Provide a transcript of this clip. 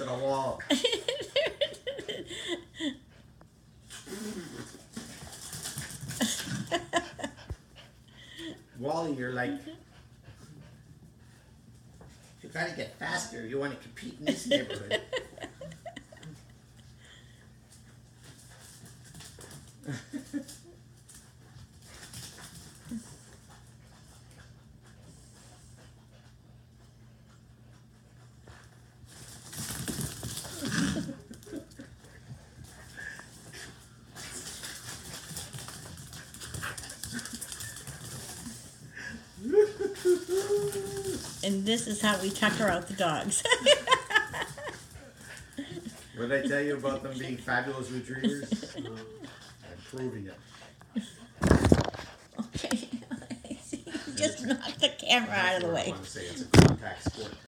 to the wall. Wally, you're like. You gotta get faster. You want to compete in this neighborhood. And this is how we tucker out the dogs. What did I tell you about them being fabulous retrievers? Uh, I'm proving it. okay. Just knock the camera out of the I way. want to say it's a contact sport.